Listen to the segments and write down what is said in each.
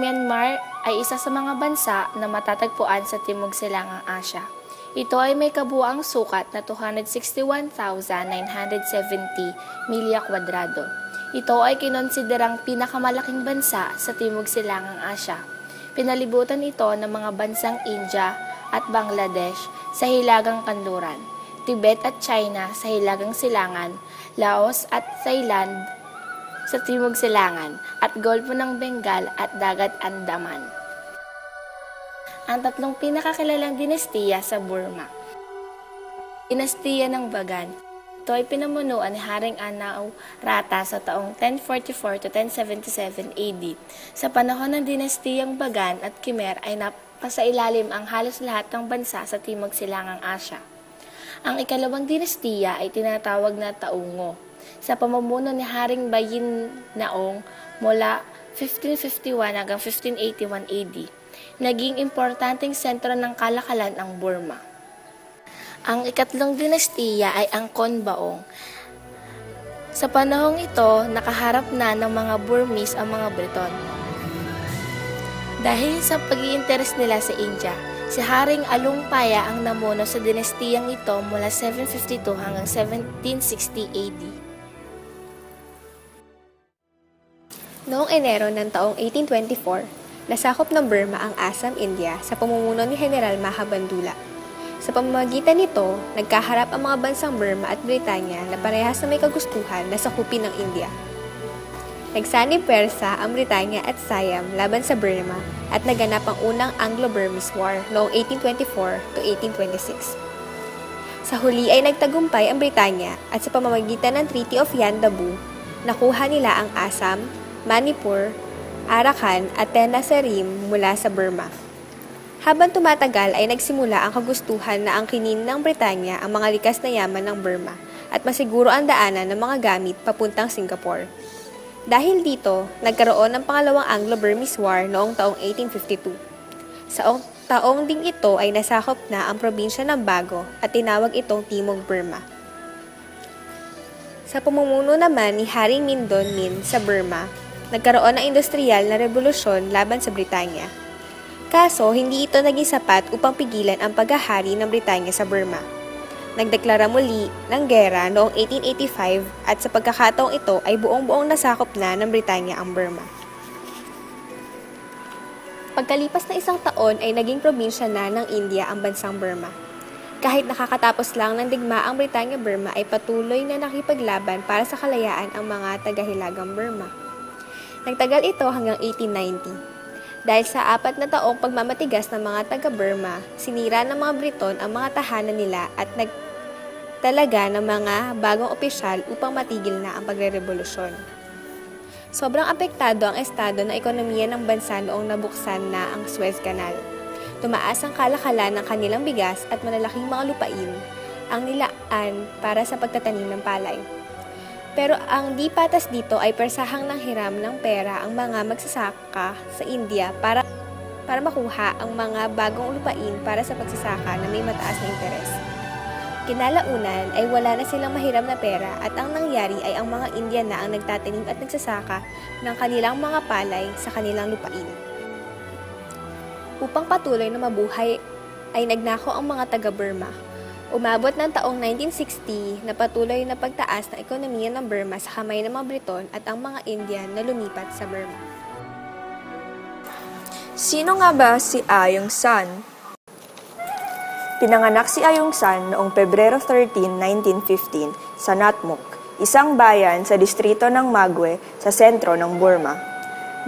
Myanmar ay isa sa mga bansa na matatagpuan sa Timog Silangang Asya. Ito ay may kabuang sukat na 261,970 milya kwadrado. Ito ay kinonsiderang pinakamalaking bansa sa Timog Silangang Asya. Pinalibutan ito ng mga bansang India at Bangladesh sa Hilagang Kanluran, Tibet at China sa Hilagang Silangan, Laos at Thailand sa Timog Silangan at Golfo ng Bengal at Dagat Andaman. Ang tatlong pinakakilalang dinastiya sa Burma. Dinastiya ng Bagan. Ito ay pinamunuan ni Haring Anao Rata sa taong 1044 to 1077 AD. Sa panahon ng dinastiyang Bagan at Khmer ay napasailalim ang halos lahat ng bansa sa Timog Silangang Asya. Ang ikalawang dinastiya ay tinatawag na Taungo sa pamumuno ni Haring Bayin Naong mula 1551 hanggang 1581 AD. Naging importanteng sentro ng kalakalan ang Burma. Ang ikatlong dinastiya ay ang Konbaong. Sa panahong ito, nakaharap na ng mga Burmese ang mga Briton. Dahil sa pag-iinteres nila sa India, si Haring Alungpaya ang namuno sa dinastiyang ito mula 752 hanggang 1760 AD. Noong Enero ng taong 1824, nasakop ng Burma ang Assam, India sa pamumuno ni General Mahabandula. Sa pamamagitan nito, nagkaharap ang mga bansang Burma at Britanya na parehas na may kagustuhan na sakupin ng India. Nagsani Persa ang Britanya at Siam laban sa Burma at naganap ang unang Anglo-Burmese War noong 1824 to 1826. Sa huli ay nagtagumpay ang Britanya at sa pamamagitan ng Treaty of Yandabu, nakuha nila ang Assam, Manipur, Arakan at Tenasserim mula sa Burma. Habang tumatagal ay nagsimula ang kagustuhan na ang kinin ng Britanya ang mga likas na yaman ng Burma at masiguro ang daanan ng mga gamit papuntang Singapore. Dahil dito, nagkaroon ng pangalawang Anglo-Burmese War noong taong 1852. Sa taong ding ito ay nasakop na ang probinsya ng Bago at tinawag itong Timog Burma. Sa pamumuno naman ni Haring Mindon Min sa Burma, nagkaroon ng industrial na revolusyon laban sa Britanya. Kaso, hindi ito naging sapat upang pigilan ang paghahari ng Britanya sa Burma. Nagdeklara muli ng gera noong 1885 at sa pagkakataong ito ay buong-buong nasakop na ng Britanya ang Burma. Pagkalipas na isang taon ay naging probinsya na ng India ang bansang Burma. Kahit nakakatapos lang ng digma ang Britanya-Burma ay patuloy na nakipaglaban para sa kalayaan ang mga taga-hilagang Burma. Nagtagal ito hanggang 1890. Dahil sa apat na taong pagmamatigas ng mga taga-Burma, sinira ng mga Briton ang mga tahanan nila at nagtalaga ng mga bagong opisyal upang matigil na ang pagre-revolusyon. Sobrang apektado ang estado ng ekonomiya ng bansa noong nabuksan na ang Suez Canal. Tumaas ang kalakalan ng kanilang bigas at malalaking mga lupain ang nilaan para sa pagtatanim ng palay. Pero ang di patas dito ay persahang nang hiram ng pera ang mga magsasaka sa India para para makuha ang mga bagong lupain para sa pagsasaka na may mataas na interes. Kinalaunan ay wala na silang mahiram na pera at ang nangyari ay ang mga Indian na ang nagtatanim at nagsasaka ng kanilang mga palay sa kanilang lupain. Upang patuloy na mabuhay ay nagnako ang mga taga-Burma Umabot ng taong 1960 na patuloy na pagtaas ng ekonomiya ng Burma sa kamay ng mga Briton at ang mga Indian na lumipat sa Burma. Sino nga ba si Ayong San? Pinanganak si Ayong San noong Pebrero 13, 1915 sa Natmuk, isang bayan sa distrito ng Magwe sa sentro ng Burma.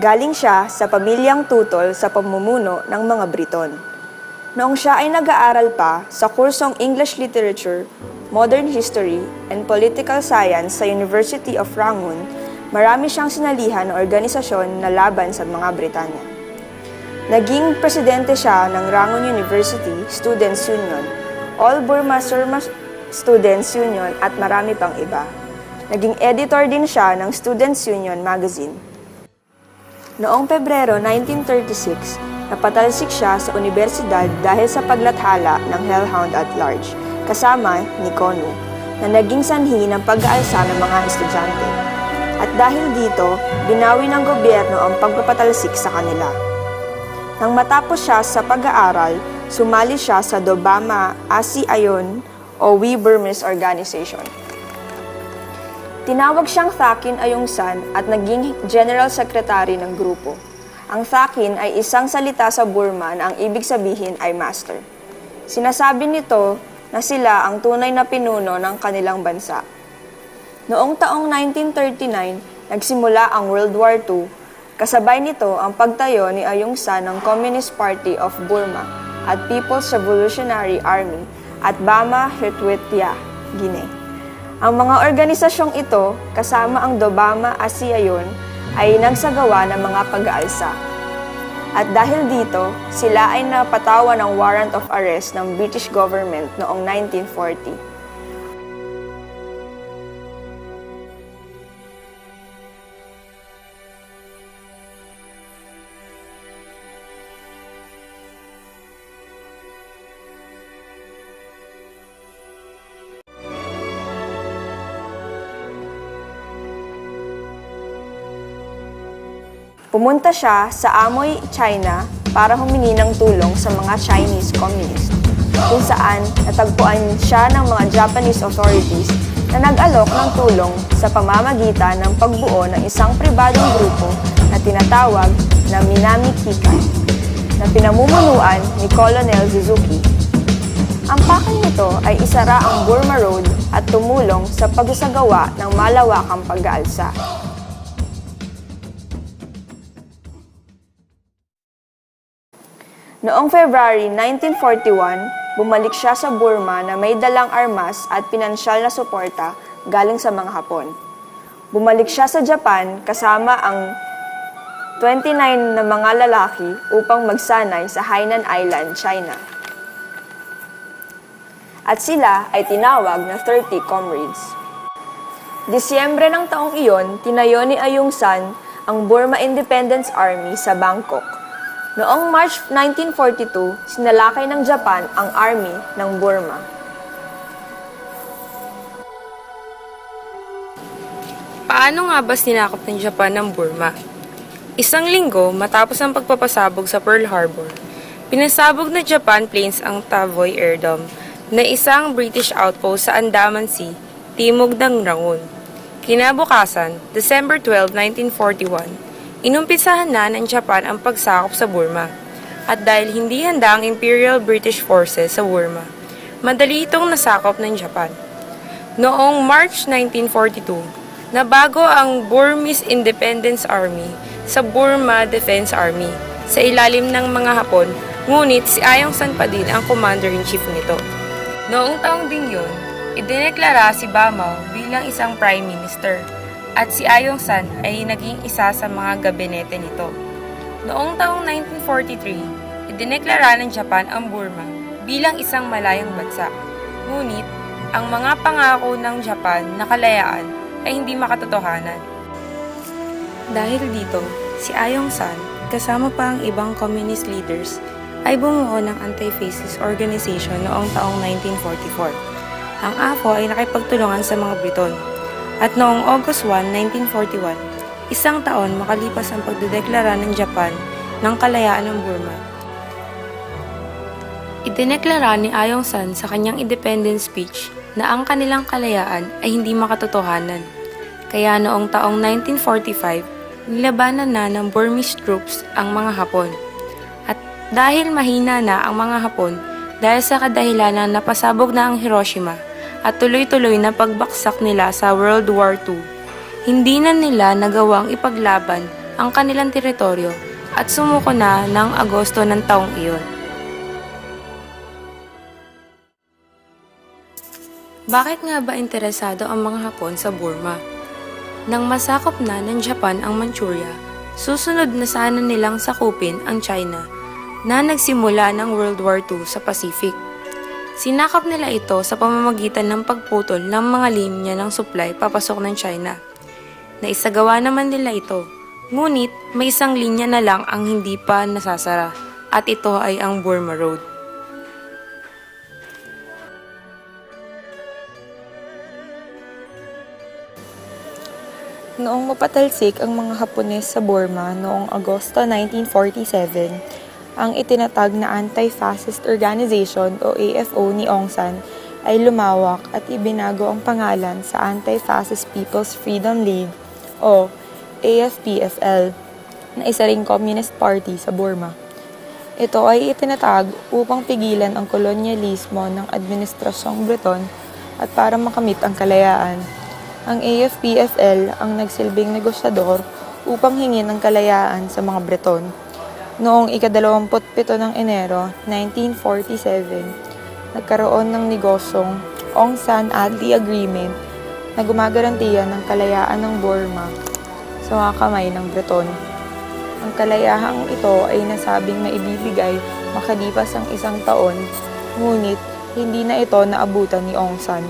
Galing siya sa pamilyang tutol sa pamumuno ng mga Briton. Noong siya ay nag-aaral pa sa kursong English Literature, Modern History, and Political Science sa University of Rangoon, marami siyang sinalihan na organisasyon na laban sa mga Britanya. Naging presidente siya ng Rangoon University Students Union, All Burma Surma Students Union at marami pang iba. Naging editor din siya ng Students Union magazine. Noong Pebrero 1936, Napatalsik siya sa universidad dahil sa paglathala ng Hellhound at Large, kasama ni Konu, na naging sanhi ng pag-aalsa ng mga estudyante. At At dahil dito, binawi ng gobyerno ang pagpapatalsik sa kanila. Nang matapos siya sa pag-aaral, sumali siya sa Dobama Asi Ayon o We Burmese Organization. Tinawag siyang Thakin Ayungsan at naging General Secretary ng grupo. Ang Thakin ay isang salita sa Burma na ang ibig sabihin ay master. Sinasabi nito na sila ang tunay na pinuno ng kanilang bansa. Noong taong 1939, nagsimula ang World War II. Kasabay nito ang pagtayo ni Ayung San ng Communist Party of Burma at People's Revolutionary Army at Bama Hirtwetya, Guinea. Ang mga organisasyong ito, kasama ang Dobama Asiayon, ay nagsagawa ng mga pag-aalsa. At dahil dito, sila ay napatawa ng warrant of arrest ng British government noong 1940. Pumunta siya sa Amoy, China para humingi ng tulong sa mga Chinese communists, kung saan natagpuan siya ng mga Japanese authorities na nag-alok ng tulong sa pamamagitan ng pagbuo ng isang pribadong grupo na tinatawag na Minami Kikai, na pinamumunuan ni Colonel Suzuki. Ang pakay nito ay isara ang Burma Road at tumulong sa pagsasagawa ng malawakang pag-aalsa. Noong February 1941, bumalik siya sa Burma na may dalang armas at pinansyal na suporta galing sa mga Hapon. Bumalik siya sa Japan kasama ang 29 na mga lalaki upang magsanay sa Hainan Island, China. At sila ay tinawag na 30 comrades. Disyembre ng taong iyon, tinayo ni Ayung San ang Burma Independence Army sa Bangkok. Noong March 1942, sinalakay ng Japan ang army ng Burma. Paano nga ba sinakop ng Japan ang Burma? Isang linggo matapos ang pagpapasabog sa Pearl Harbor, pinasabog ng Japan planes ang Tavoy Air Dome na isang British outpost sa Andaman Sea, timog ng Rangoon. Kinabukasan, December 12, 1941, Inumpisahan na ng Japan ang pagsakop sa Burma. At dahil hindi handa ang Imperial British Forces sa Burma, madali itong nasakop ng Japan. Noong March 1942, nabago ang Burmese Independence Army sa Burma Defense Army sa ilalim ng mga Hapon, ngunit si Ayong San pa din ang commander-in-chief nito. Noong taong ding yun, idineklara si Bamao bilang isang prime minister at si Ayong San ay naging isa sa mga gabinete nito. Noong taong 1943, idineklara ng Japan ang Burma bilang isang malayang bansa. Ngunit, ang mga pangako ng Japan na kalayaan ay hindi makatotohanan. Dahil dito, si Ayong San, kasama pa ang ibang communist leaders, ay bumuo ng anti-fascist organization noong taong 1944. Ang AFO ay nakipagtulungan sa mga Briton at noong August 1, 1941, isang taon makalipas ang pagdedeklara ng Japan ng kalayaan ng Burma. Idineklara ni Ayong San sa kanyang independence speech na ang kanilang kalayaan ay hindi makatotohanan. Kaya noong taong 1945, nilabanan na ng Burmese troops ang mga Hapon. At dahil mahina na ang mga Hapon dahil sa kadahilan na napasabog na ang Hiroshima, at tuloy-tuloy na pagbaksak nila sa World War II, hindi na nila nagawang ipaglaban ang kanilang teritoryo at sumuko na ng Agosto ng taong iyon. Bakit nga ba interesado ang mga Hapon sa Burma? Nang masakop na ng Japan ang Manchuria, susunod na sana nilang sakupin ang China na nagsimula ng World War II sa Pacific. Sinakap nila ito sa pamamagitan ng pagputol ng mga linya ng supply papasok ng China. Naisagawa naman nila ito, ngunit may isang linya na lang ang hindi pa nasasara at ito ay ang Burma Road. Noong mapatalsik ang mga Hapones sa Burma noong Agosto 1947, ang itinatag na Anti-Fascist Organization o AFO ni Aung San ay lumawak at ibinago ang pangalan sa Anti-Fascist People's Freedom League o AFPFL na isa ring Communist Party sa Burma. Ito ay itinatag upang pigilan ang kolonyalismo ng Administrasyong Breton at para makamit ang kalayaan. Ang AFPFL ang nagsilbing negosyador upang hingin ang kalayaan sa mga Breton. Noong ika-27 ng Enero 1947, nagkaroon ng negosyong Aung San Adli Agreement na gumagarantiya ng kalayaan ng Burma sa mga kamay ng Breton. Ang kalayahang ito ay nasabing maibibigay makalipas ang isang taon, ngunit hindi na ito naabutan ni Aung San.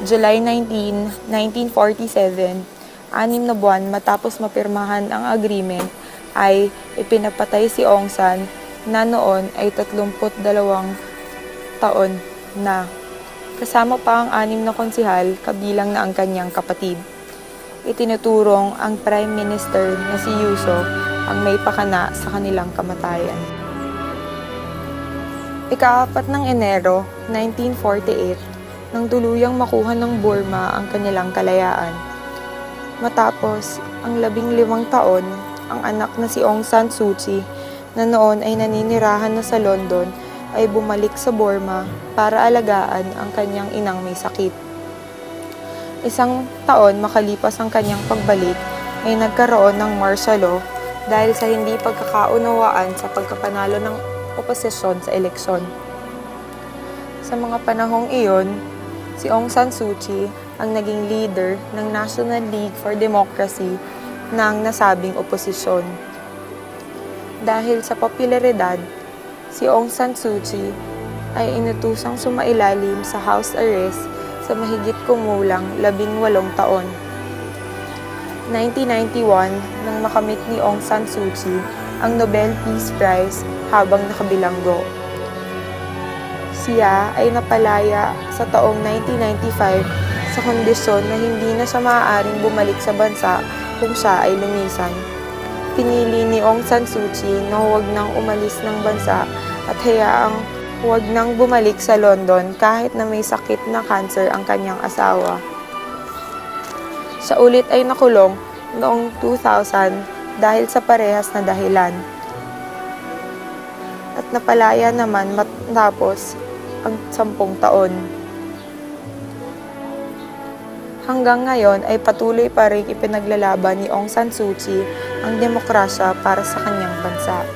July 19, 1947, anim na buwan matapos mapirmahan ang agreement, ay ipinapatay si Aung San na noon ay 32 taon na. Kasama pa ang anim na konsihal kabilang na ang kanyang kapatid. Itinuturong ang Prime Minister na si Yuso ang may pakana sa kanilang kamatayan. Ikaapat ng Enero 1948 nang tuluyang makuha ng Burma ang kanilang kalayaan. Matapos ang labing limang taon, ang anak na si Aung San Suu Kyi na noon ay naninirahan na sa London ay bumalik sa Burma para alagaan ang kanyang inang may sakit. Isang taon makalipas ang kanyang pagbalik ay nagkaroon ng martial law dahil sa hindi pagkakaunawaan sa pagkapanalo ng oposisyon sa eleksyon. Sa mga panahong iyon, si Aung San Suu Kyi ang naging leader ng National League for Democracy ng nasabing oposisyon. Dahil sa popularidad, si Aung San Suu Kyi ay inutusang sumailalim sa house arrest sa mahigit kumulang labing walong taon. 1991 nang makamit ni Aung San Suu Kyi ang Nobel Peace Prize habang nakabilanggo. Siya ay napalaya sa taong 1995 sa kondisyon na hindi na siya maaaring bumalik sa bansa kung siya ay lumisan. Pinili ni Aung San Suu Kyi na huwag nang umalis ng bansa at hayaang huwag nang bumalik sa London kahit na may sakit na cancer ang kanyang asawa. Siya ulit ay nakulong noong 2000 dahil sa parehas na dahilan. At napalaya naman matapos ang sampung taon. Hanggang ngayon ay patuloy pa rin ipinaglalaban ni Aung San Suu Kyi ang demokrasya para sa kanyang bansa.